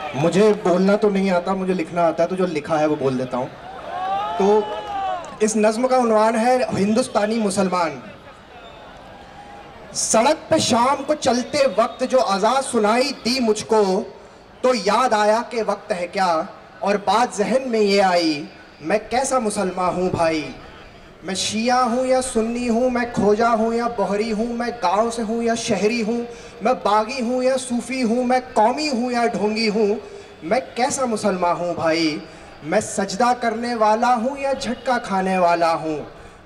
मुझे बोलना तो नहीं आता, मुझे लिखना आता है तो जो लिखा है वो बोल देता हूँ। तो इस नज्म का उन्वान है हिंदुस्तानी मुसलमान। सड़क पे शाम को चलते वक्त जो आज़ाद सुनाई दी मुझको तो याद आया कि वक्त है क्या, और बात जहन में ये आई, मैं कैसा मुसलमान हूँ भाई? मैं शिया हूँ या सुन्नी हूँ, मैं खोजा हूँ या बहरी हूँ, मैं गाँव से हूँ या शहरी हूँ, मैं बागी हूँ या सूफी हूँ, मैं कौमी हूँ या ढोंगी हूँ, मैं कैसा मुसलमान हूँ भाई? मैं सजदा करने वाला हूँ या झटका खाने वाला हूँ?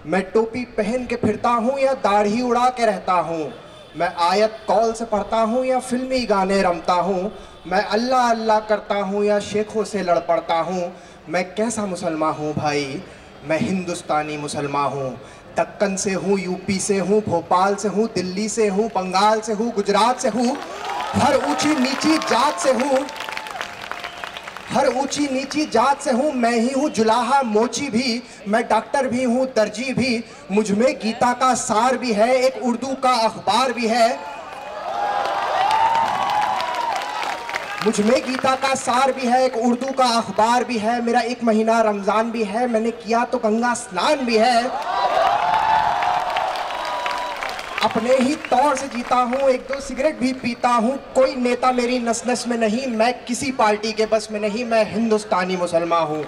मैं टोपी पहन के फिरता हूँ या दाढ़ी उड़ा के रहता हूँ? मैं आयत कौल से पढ़ता हूँ या फिल्मी गाने रमता हूँ? मैं अल्लाह अल्लाह करता हूँ या शेखों से लड़ पड़ता हूँ? मैं कैसा मुसलमान हूँ भाई? मैं हिंदुस्तानी मुसलमान हूँ। दक्कन से हूँ, यूपी से हूँ, भोपाल से हूँ, दिल्ली से हूँ, बंगाल से हूँ, गुजरात से हूँ, हर ऊँची नीची जात से हूँ। हर ऊँची नीची जात से हूँ, मैं ही हूँ, जुलाहा मोची भी, मैं डॉक्टर भी हूँ, दर्जी भी, मुझमें गीता का सार भी है, एक उर्दू का अखबार भी है। मुझमें गीता का सार भी है, एक उर्दू का अखबार भी है, मेरा एक महीना रमज़ान भी है, मैंने किया तो गंगा स्नान भी है। अपने ही तौर से जीता हूँ, एक दो सिगरेट भी पीता हूँ, कोई नेता मेरी नस नस में नहीं, मैं किसी पार्टी के बस में नहीं, मैं हिंदुस्तानी मुसलमान हूँ।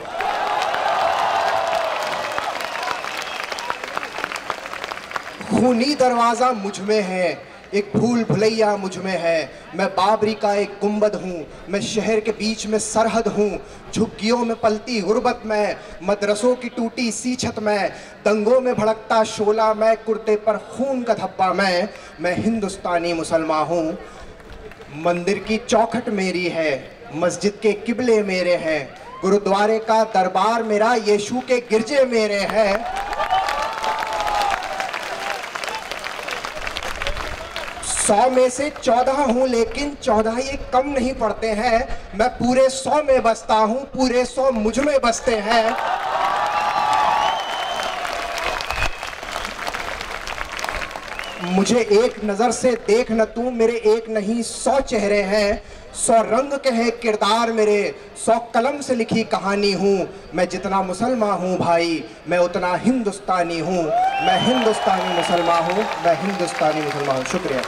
खूनी दरवाज़ा मुझमें है। एक भूल भुलैया मुझमें है। मैं बाबरी का एक गुंबद हूँ। मैं शहर के बीच में सरहद हूँ। झुग्गियों में पलती गुर्बत में। मदरसों की टूटी सी छत में। दंगों में भड़कता शोला मैं। कुर्ते पर खून का धब्बा मैं। मैं हिंदुस्तानी मुसलमान हूँ। मंदिर की चौखट मेरी है। मस्जिद के किबले मेरे हैं। गुरुद्वारे का दरबार मेरा। यीशु के गिरजे मेरे हैं। सौ में से चौदह हूँ, लेकिन चौदह ये कम नहीं पड़ते हैं। मैं पूरे सौ में बसता हूँ, पूरे सौ मुझमें बसते हैं। मुझे एक नज़र से देख न तू, मेरे एक नहीं, सौ चेहरे हैं। सौ रंग के हैं किरदार मेरे, सौ कलम से लिखी कहानी हूँ। मैं जितना मुसलमान हूँ भाई, मैं उतना हिंदुस्तानी हूँ। मैं हिंदुस्तानी मुसलमान हूँ, मैं हिंदुस्तानी मुसलमान हूँ। शुक्रिया।